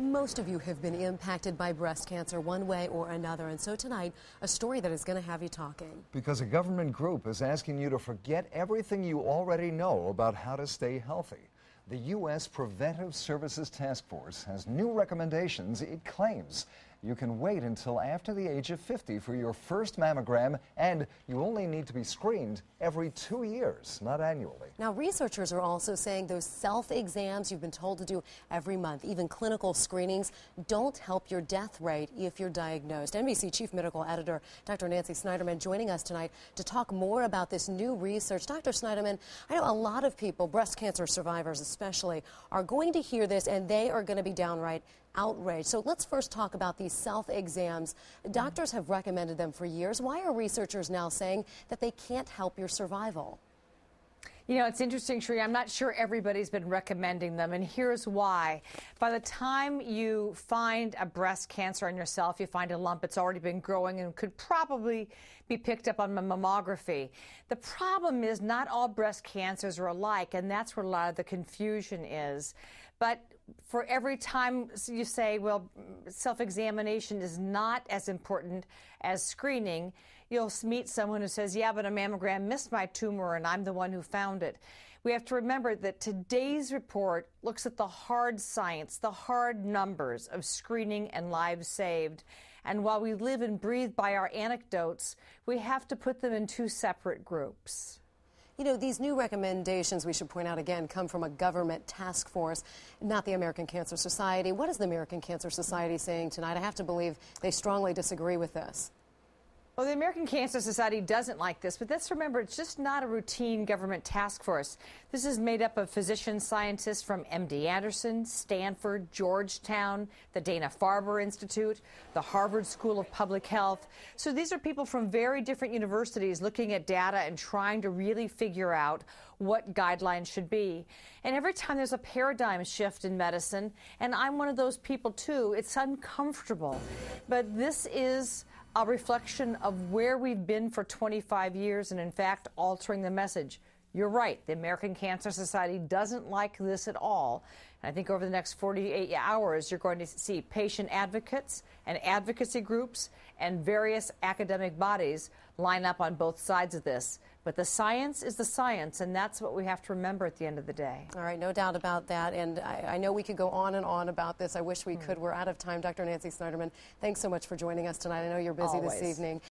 Most of you have been impacted by breast cancer one way or another, and so tonight, a story that is going to have you talking. Because a government group is asking you to forget everything you already know about how to stay healthy. The U.S. Preventive Services Task Force has new recommendations it claims you can wait until after the age of 50 for your first mammogram, and you only need to be screened every two years, not annually. Now, researchers are also saying those self exams you've been told to do every month, even clinical screenings, don't help your death rate if you're diagnosed. NBC Chief Medical Editor Dr. Nancy Snyderman joining us tonight to talk more about this new research. Dr. Snyderman, I know a lot of people, breast cancer survivors especially, are going to hear this and they are going to be downright outraged. So let's first talk about these self exams. Doctors have recommended them for years. Why are researchers now saying that they can't help your survival? You know, it's interesting, Sheree. I'm not sure everybody's been recommending them, and here's why. By the time you find a breast cancer on yourself, you find a lump, it's already been growing and could probably be picked up on mammography. The problem is not all breast cancers are alike, and that's where a lot of the confusion is. But for every time you say, well, self examination is not as important as screening, you'll meet someone who says, yeah, but a mammogram missed my tumor and I'm the one who found it. We have to remember that today's report looks at the hard science, the hard numbers of screening and lives saved. And while we live and breathe by our anecdotes, we have to put them in two separate groups. You know, these new recommendations, we should point out again, come from a government task force, not the American Cancer Society. What is the American Cancer Society saying tonight? I have to believe they strongly disagree with this. Well, the American Cancer Society doesn't like this, but let's remember it's just not a routine government task force. This is made up of physician scientists from MD Anderson, Stanford, Georgetown, the Dana Farber Institute, the Harvard School of Public Health. So these are people from very different universities looking at data and trying to really figure out what guidelines should be. And every time there's a paradigm shift in medicine, and I'm one of those people too, it's uncomfortable. But this is a reflection of where we've been for 25 years and, in fact, altering the message. You're right. The American Cancer Society doesn't like this at all. And I think over the next 48 hours, you're going to see patient advocates and advocacy groups and various academic bodies line up on both sides of this. But the science is the science, and that's what we have to remember at the end of the day. All right, no doubt about that. And I, I know we could go on and on about this. I wish we mm. could. We're out of time. Dr. Nancy Snyderman, thanks so much for joining us tonight. I know you're busy Always. this evening.